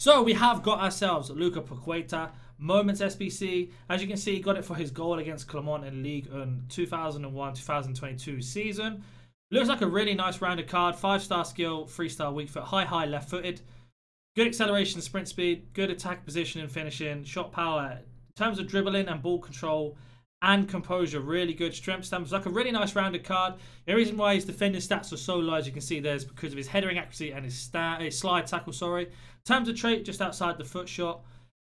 So we have got ourselves Luca Paqueta, Moments SBC. As you can see, he got it for his goal against Clermont in League in 2001-2022 season. Looks like a really nice rounded card. Five star skill, three star weak foot, high, high left footed. Good acceleration, sprint speed, good attack position and finishing, shot power. In terms of dribbling and ball control and composure, really good. Strength stamps, like a really nice rounded card. The reason why his defending stats are so low, as you can see there, is because of his headering accuracy and his, his slide tackle, sorry. Terms of trait, just outside the foot shot.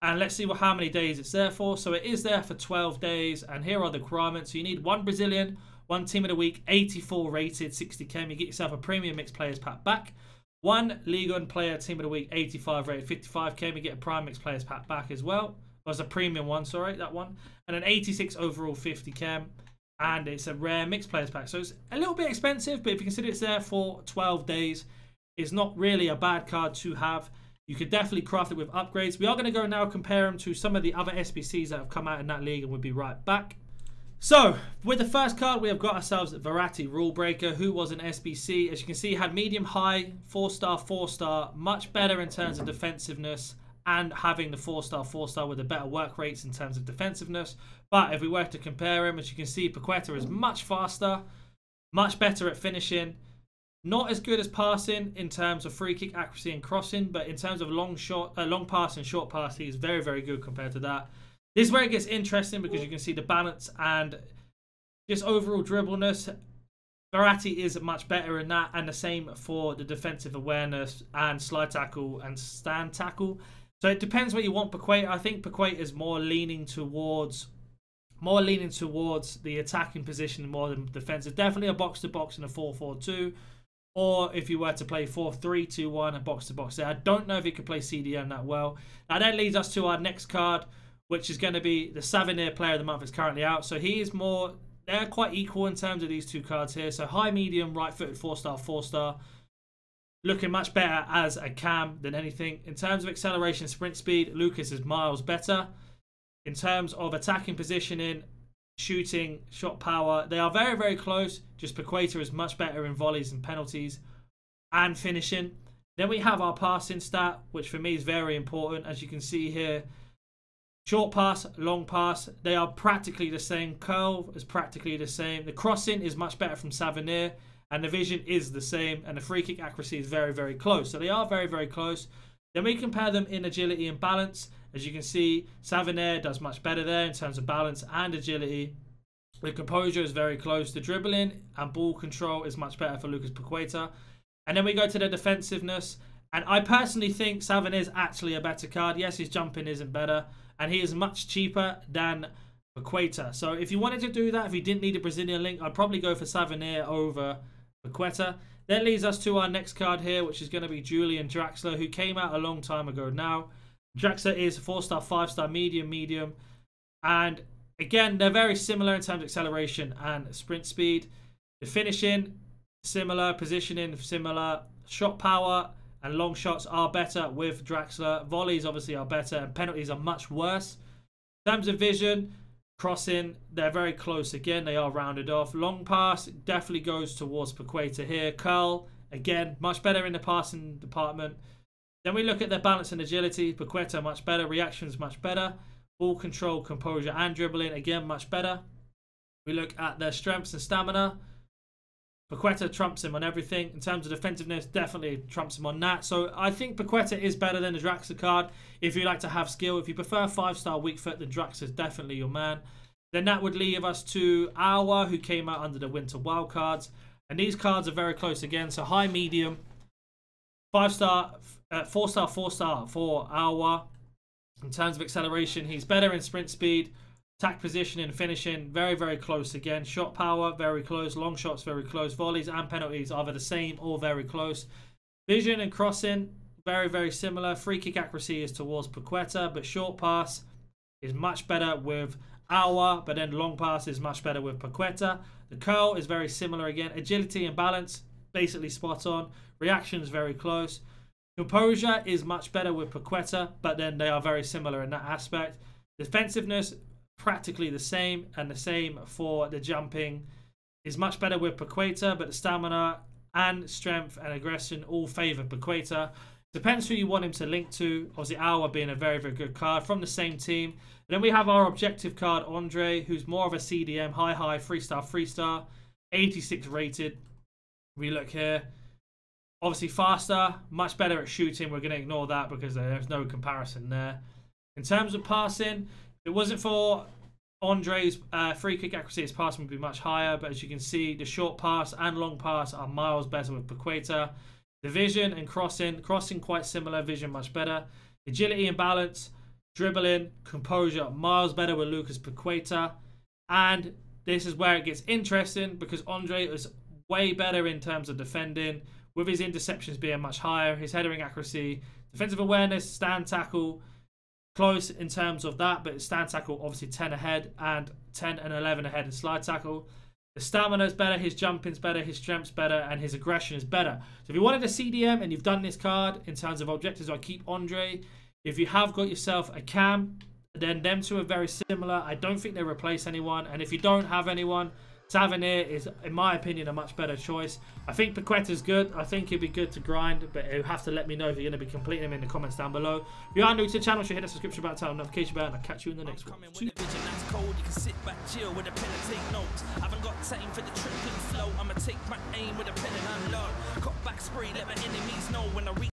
And let's see what, how many days it's there for. So it is there for 12 days. And here are the requirements. So you need one Brazilian, one team of the week, 84 rated, 60 chem. You get yourself a premium mixed players pack back. One League One player, team of the week, 85 rated, 55k. You get a prime mixed players pack back as well. Was a premium one, sorry, that one. And an 86 overall, 50 chem. And it's a rare mixed players pack. So it's a little bit expensive, but if you consider it's there for 12 days, it's not really a bad card to have. You could definitely craft it with upgrades. We are going to go now compare them to some of the other SBCs that have come out in that league and we'll be right back. So, with the first card, we have got ourselves Verratti Rule Breaker, who was an SBC. As you can see, had medium high, 4 star, 4 star, much better in terms of defensiveness and having the 4 star, 4 star with the better work rates in terms of defensiveness. But if we were to compare him, as you can see, Paqueta is much faster, much better at finishing. Not as good as passing in terms of free kick accuracy and crossing, but in terms of long shot, uh, long pass and short pass, he's very, very good compared to that. This is where it gets interesting because you can see the balance and just overall dribbleness. Verratti is much better in that, and the same for the defensive awareness and slide tackle and stand tackle. So it depends what you want Paqueta. I think Paqueta is more leaning towards more leaning towards the attacking position more than defensive. Definitely a box to box in a 4 4 2. Or if you were to play 4 3 2 1 and box to box there. I don't know if he could play CDM that well. Now that leads us to our next card, which is going to be the Savanier Player of the Month is currently out. So he is more, they're quite equal in terms of these two cards here. So high, medium, right footed, four star, four star. Looking much better as a cam than anything. In terms of acceleration, sprint speed, Lucas is miles better. In terms of attacking positioning, shooting, shot power, they are very, very close. Just Paqueta is much better in volleys and penalties and finishing. Then we have our passing stat, which for me is very important. As you can see here, Short pass, long pass, they are practically the same. Curl is practically the same. The crossing is much better from Savanier, and the vision is the same, and the free kick accuracy is very, very close. So they are very, very close. Then we compare them in agility and balance. As you can see, Savanier does much better there in terms of balance and agility. The composure is very close. The dribbling and ball control is much better for Lucas Paqueta. And then we go to the defensiveness. And I personally think Savanier is actually a better card. Yes, his jumping isn't better and he is much cheaper than Paqueta. So if you wanted to do that, if you didn't need a Brazilian link, I'd probably go for Savanier over Paqueta. That leads us to our next card here, which is going to be Julian Draxler, who came out a long time ago now. Draxler is 4-star, 5-star, medium, medium. And again, they're very similar in terms of acceleration and sprint speed. The finishing, similar. Positioning, similar. Shot power, and long shots are better with Draxler. Volleys obviously are better, and penalties are much worse. In terms of vision, crossing, they're very close again. They are rounded off. Long pass definitely goes towards Paqueta here. Curl, again, much better in the passing department. Then we look at their balance and agility. Paqueta much better. Reactions much better. Ball control, composure, and dribbling, again, much better. We look at their strengths and stamina. Paqueta trumps him on everything. In terms of defensiveness, definitely trumps him on that. So I think Paqueta is better than the Draxler card if you like to have skill. If you prefer five-star weak foot, then Drax is definitely your man. Then that would leave us to Aouar, who came out under the Winter Wild cards. And these cards are very close again. So high, medium, five-star, uh, four-star, four-star for Aouar. In terms of acceleration, he's better in sprint speed. Attack positioning, finishing, very, very close again. Shot power, very close. Long shots, very close. Volleys and penalties, either the same or very close. Vision and crossing, very, very similar. Free kick accuracy is towards Paqueta, but short pass is much better with Aouar, but then long pass is much better with Paqueta. The curl is very similar again. Agility and balance, basically spot on. Reaction is very close. Composure is much better with Paqueta, but then they are very similar in that aspect. Defensiveness, practically the same, and the same for the jumping. Is much better with Paqueta, but the stamina and strength and aggression all favour Paqueta. Depends who you want him to link to. Obviously, Aouar being a very, very good card from the same team. And then we have our objective card, Andre, who's more of a CDM, high, high, three star, three star, 86 rated. We look here. Obviously, faster, much better at shooting. We're going to ignore that because there's no comparison there. In terms of passing, it wasn't for Andre's uh, free kick accuracy, his passing would be much higher. But as you can see, the short pass and long pass are miles better with Paqueta. The vision and crossing, crossing quite similar, vision much better. Agility and balance, dribbling, composure, miles better with Lucas Paqueta. And this is where it gets interesting because Andre is way better in terms of defending, with his interceptions being much higher, his headering accuracy, defensive awareness, stand tackle, close in terms of that, but stand tackle obviously 10 ahead and 10 and 11 ahead in slide tackle. The stamina is better, his jumping's better, his strength's better, and his aggression is better. So if you wanted a CDM and you've done this card in terms of objectives, I keep Andre. If you have got yourself a Cam, then them two are very similar. I don't think they replace anyone. And if you don't have anyone, Tavernier is, in my opinion, a much better choice. I think Paqueta's good. I think he'd be good to grind, but you'll have to let me know if you're going to be completing him in the comments down below. If you are new to the channel, should hit the subscription button, turn on notification bell, and I'll catch you in the next one.